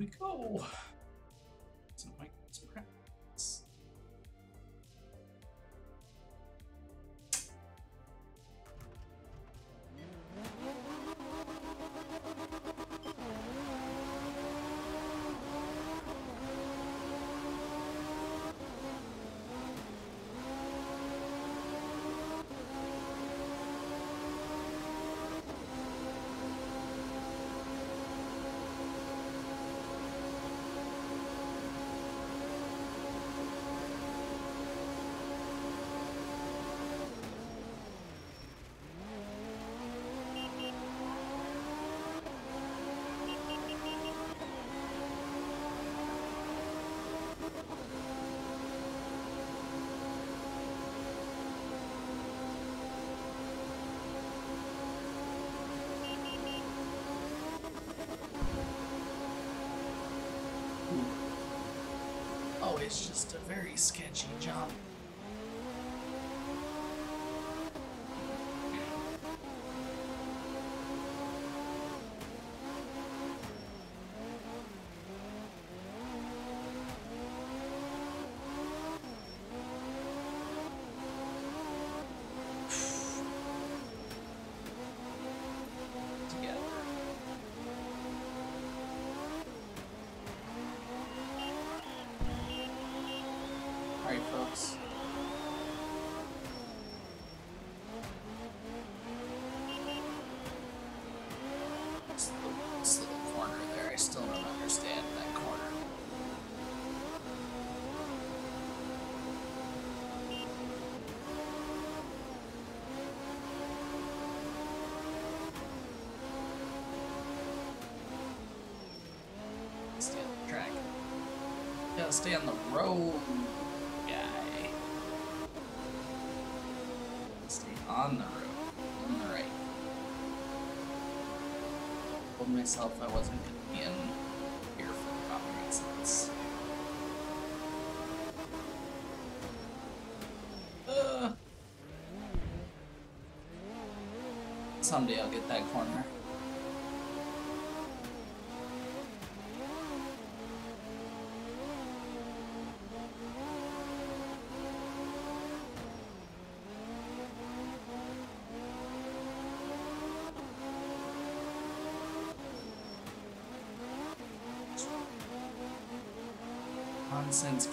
we go. Oh, it's just a very sketchy jump. Stay on the road, guy. Stay on the road. On the right. Told myself I wasn't gonna be in here for common reasons. Uh, someday I'll get that corner. Nonsense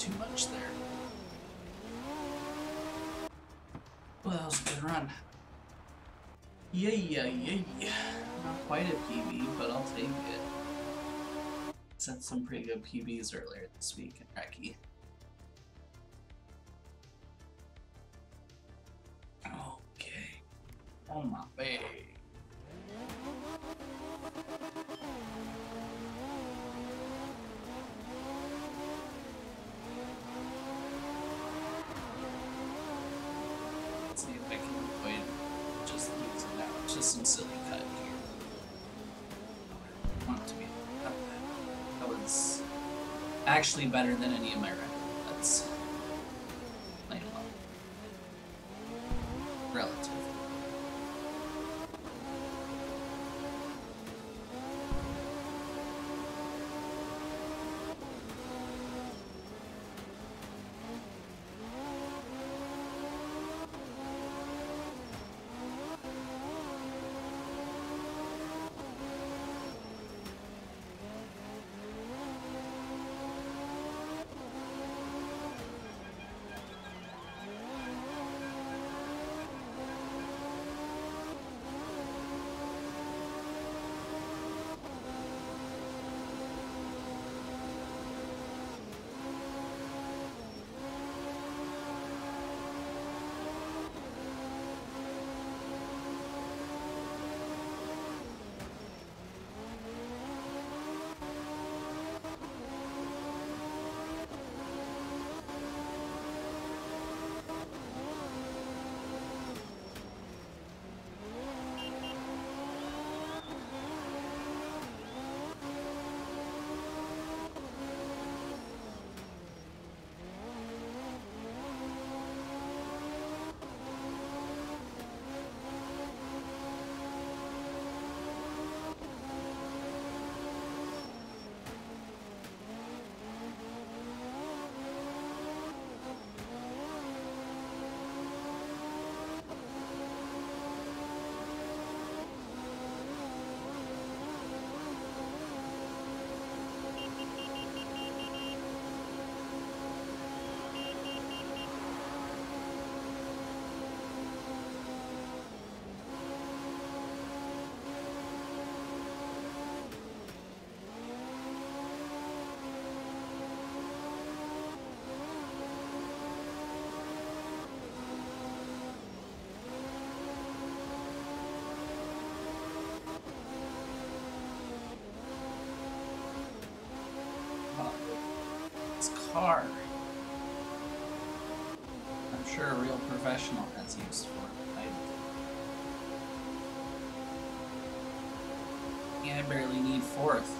too much there. Well, that was a good run. Yeah, yeah, yeah, yeah. Not quite a PB, but I'll take it. Set some pretty good PBs earlier this week in recce. See if I can just some silly cut here. I want to be. That, that was actually better than any of my. Car. I'm sure a real professional has used for it. I, I barely need fourth.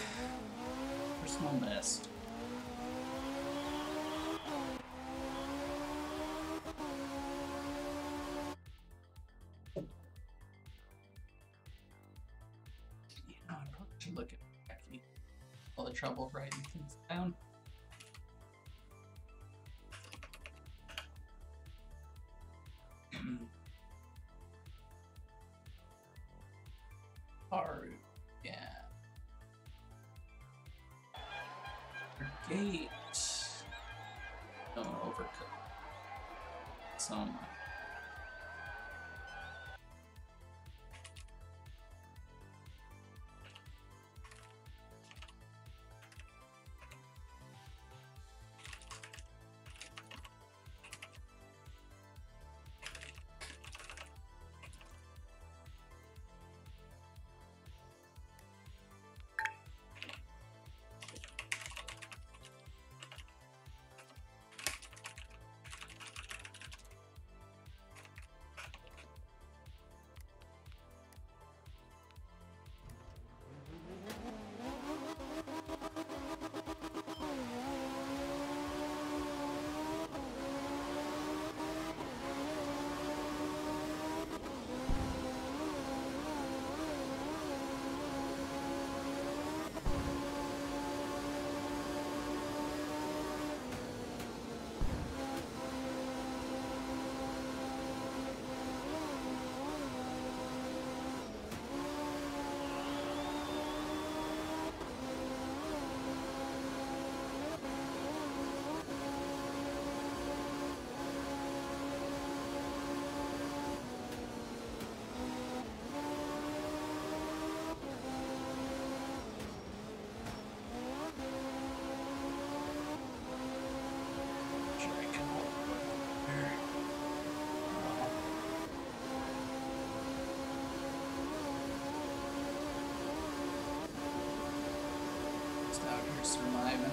look at Becky. All the trouble writing things down. Haru, yeah. Gate. Don't overcook. So am surviving.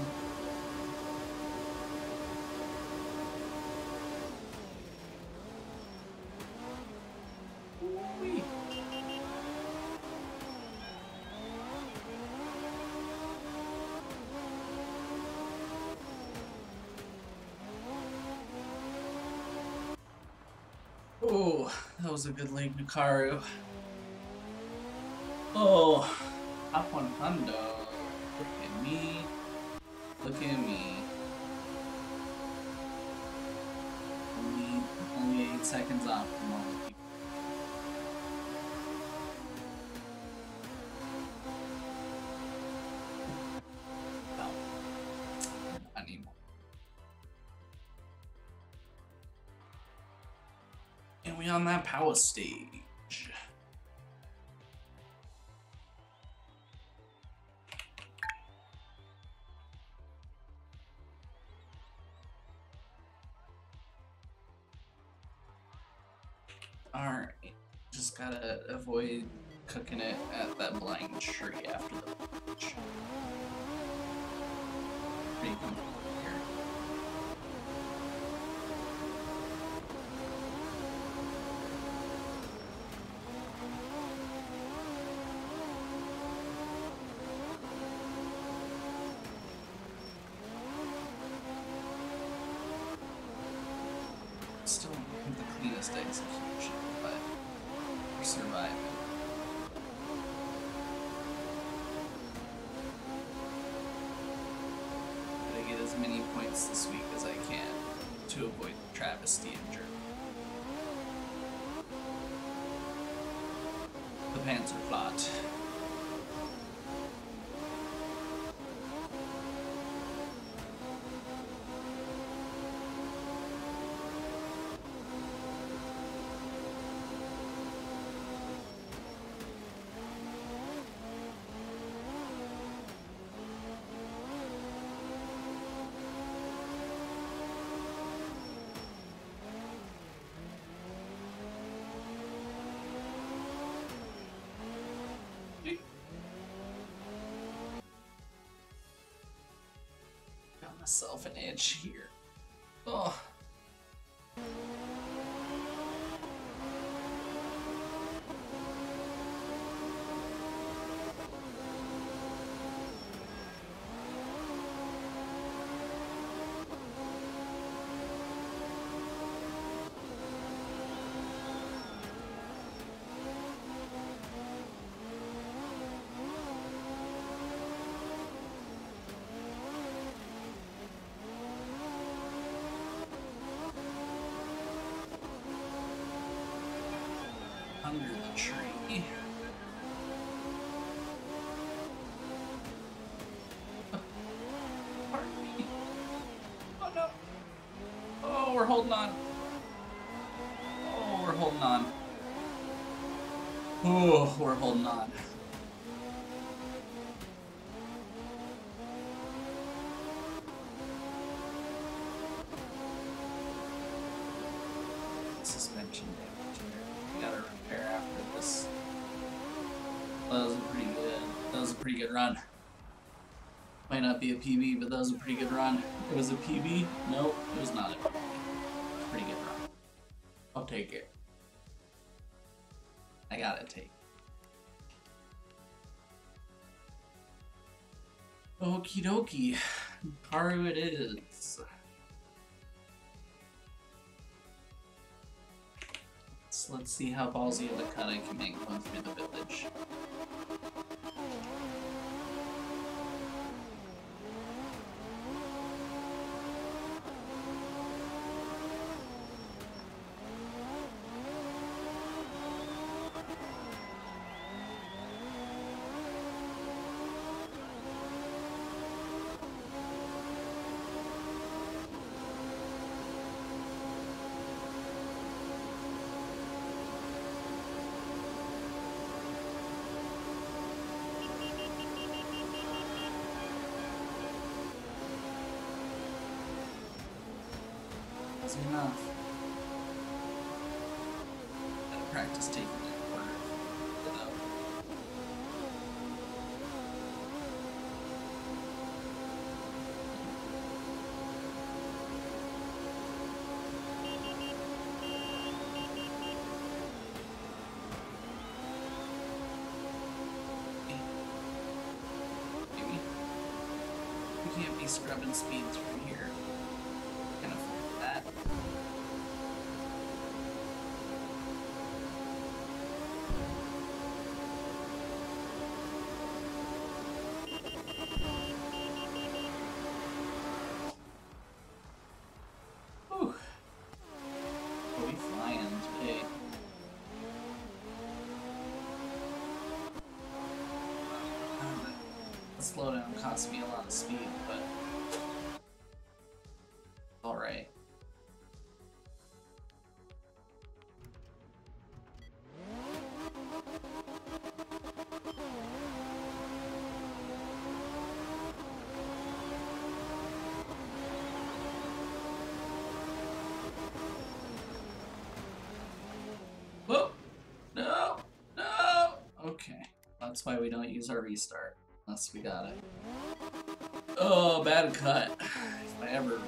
Oh, that was a good leg, Nakuru. Oh, Hop on Hundo. Look at me. Look at me. Only, only eight seconds off from all the people. On that power stage. Cooking it at that blind tree after the launch. Pretty comfortable. Still the cleanest execution, but we're surviving. Gotta get as many points this week as I can to avoid travesty and jerk. The Panzer myself an edge here. Oh. Suspension damage. We gotta repair after this. That was a pretty good. That was a pretty good run. Might not be a PB, but that was a pretty good run. It was a PB? Nope, it was not a PB. Pretty good run. I'll take it. I gotta take. Okie dokie. Karu it is. Let's see how ballsy of a cut I can make going through the village. enough. That practice taking that corner. Maybe. You can't be scrubbing speed through. me. Slowdown cost me a lot of speed, but alright. Whoa! No! No! Okay. That's why we don't use our restart. Unless we got it. Oh, bad cut. If I ever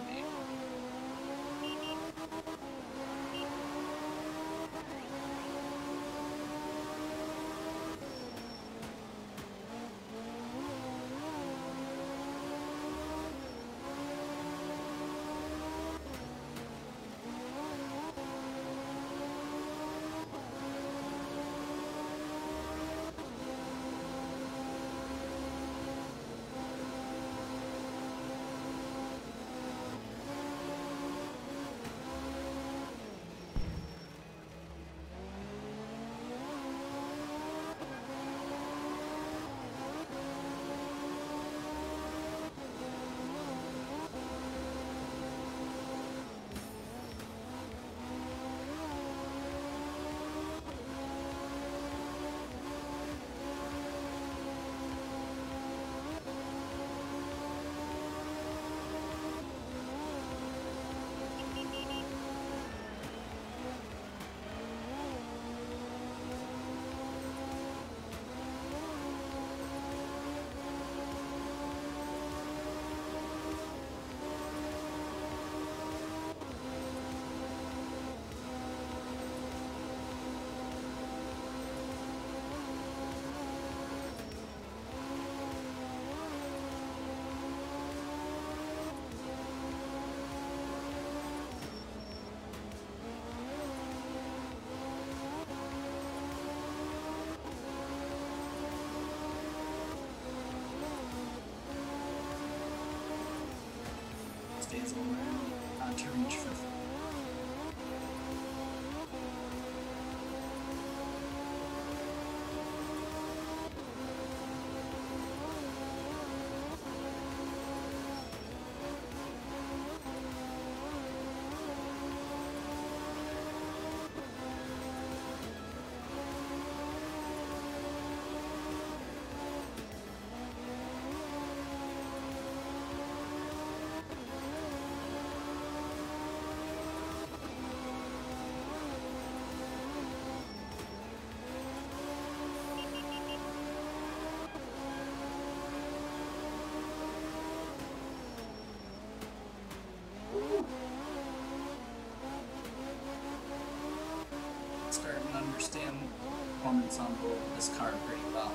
this car pretty well.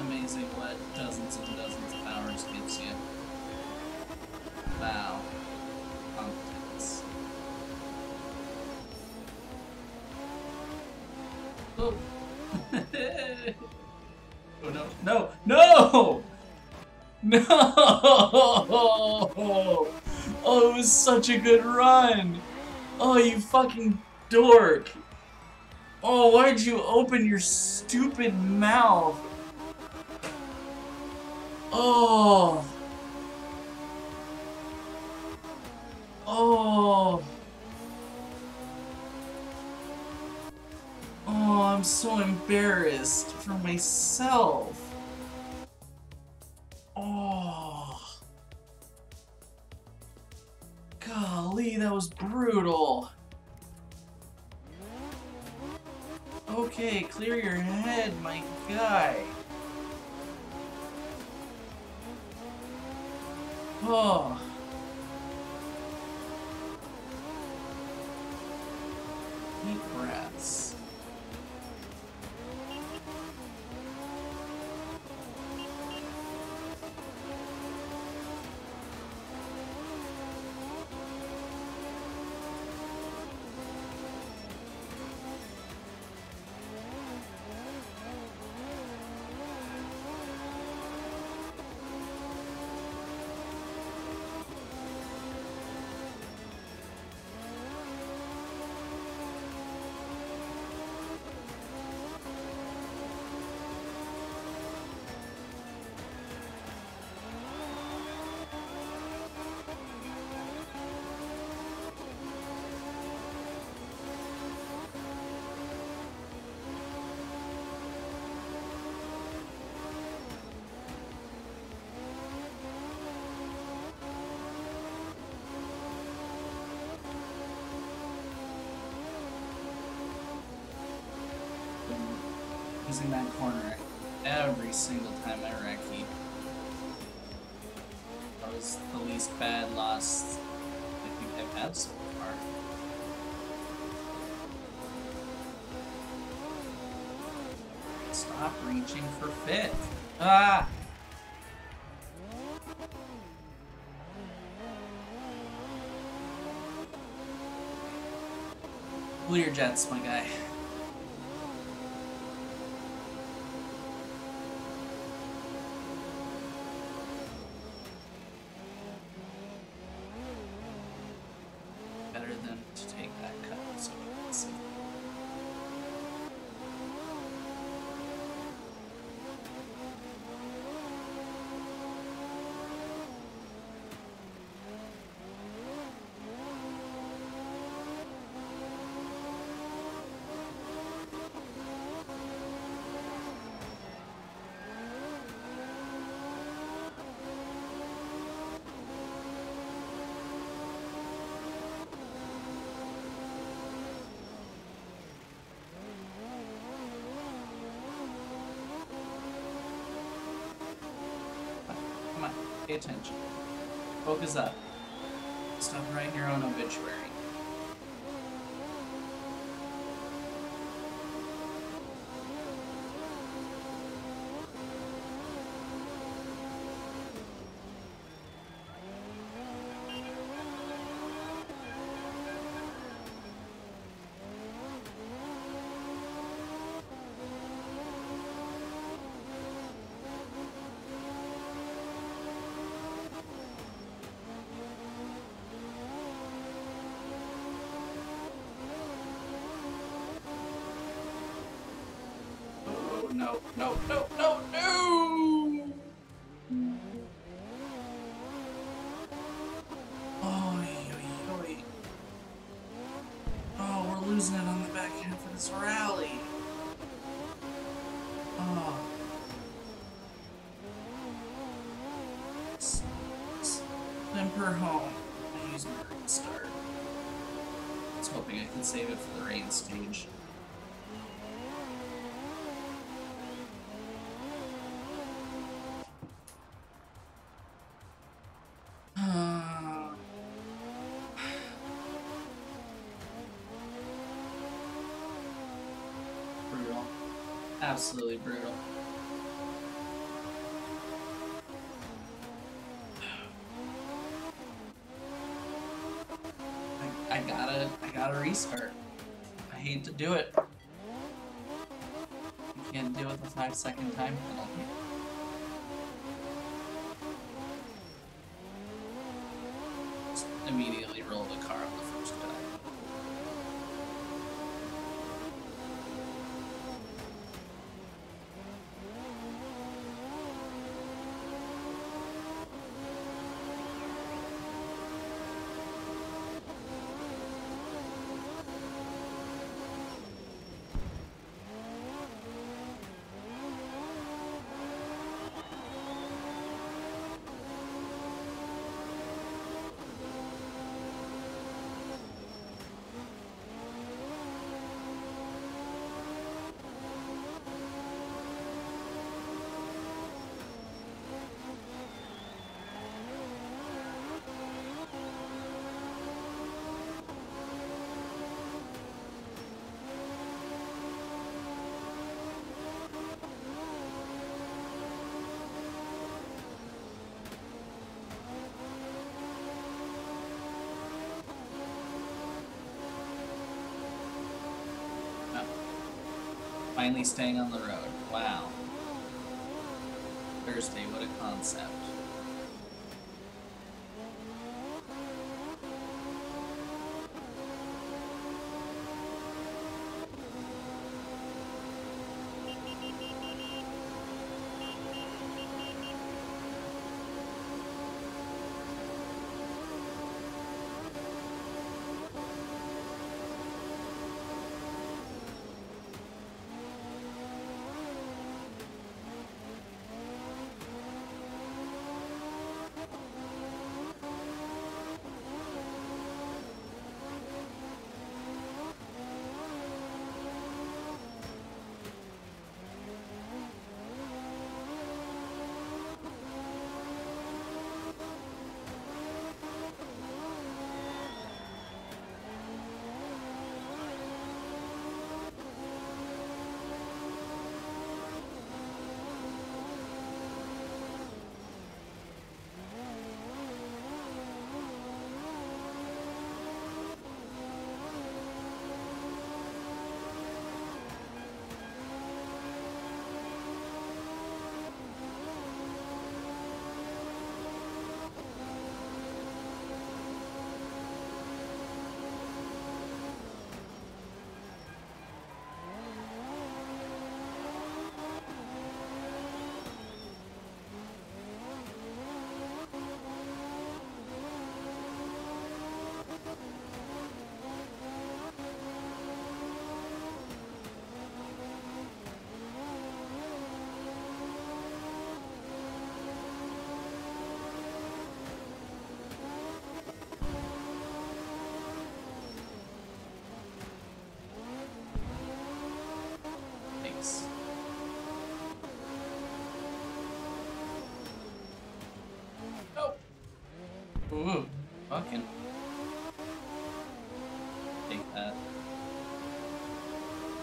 Amazing what dozens and dozens of hours gives you. Wow. Confidence. Oh. oh no. No! No! No! Oh, it was such a good run! Oh, you fucking dork! Oh, why'd you open your stupid mouth? Oh! Oh! Oh, I'm so embarrassed for myself. Okay, clear your head, my guy. Oh. Using that corner every single time I recce. That was the least bad loss I think I've had so far. Stop reaching for fifth. Ah! Learjets, my guy. Pay attention. Focus up. Stop writing your own obituary. No, no, no, no, no! Absolutely brutal. I, I gotta, I gotta restart. I hate to do it. You can't deal with the five second time penalty. Finally staying on the road. Wow. Thursday, what a concept.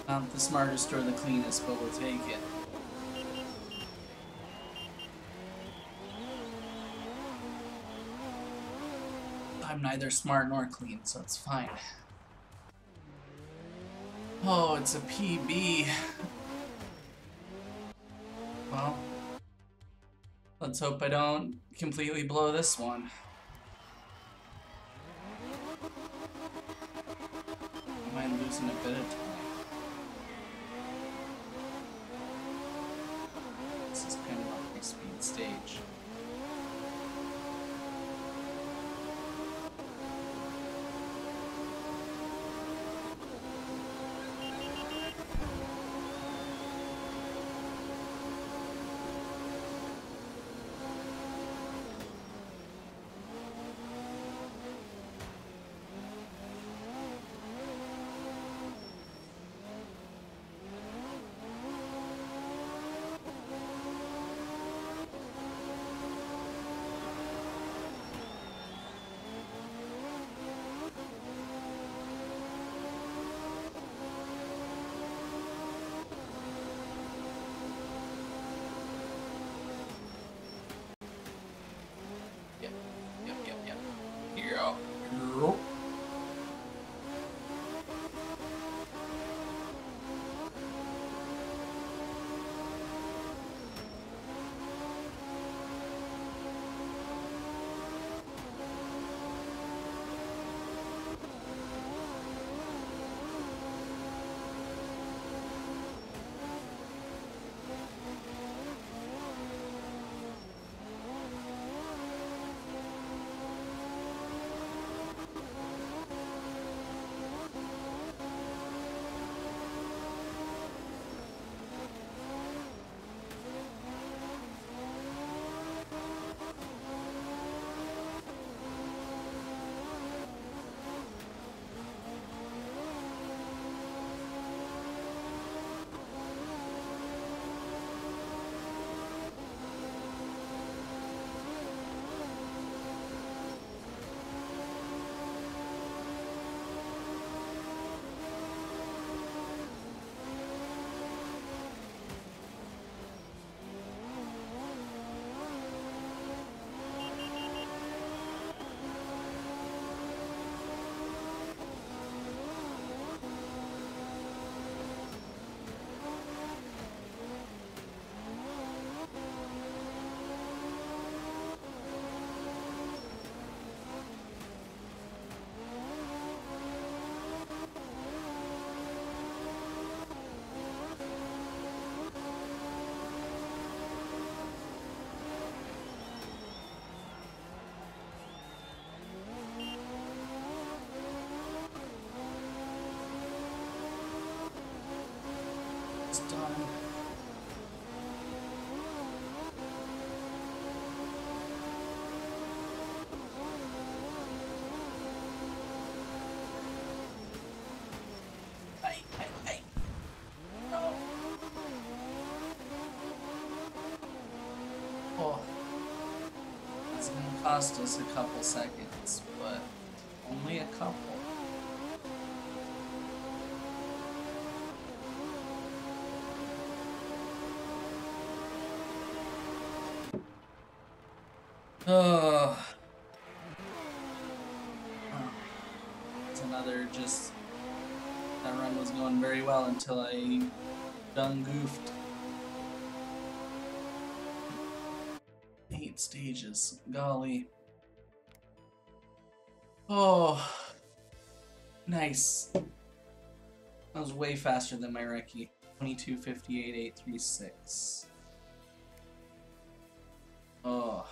Not the smartest or the cleanest, but we'll take it. I'm neither smart nor clean, so it's fine. Oh, it's a PB. Well, let's hope I don't completely blow this one. Am losing a bit Hey, hey, hey. No. Oh. It's gonna cost us a couple seconds, but only a couple. until I done goofed. Eight stages, golly. Oh, nice. That was way faster than my recce. 2258.836. Oh.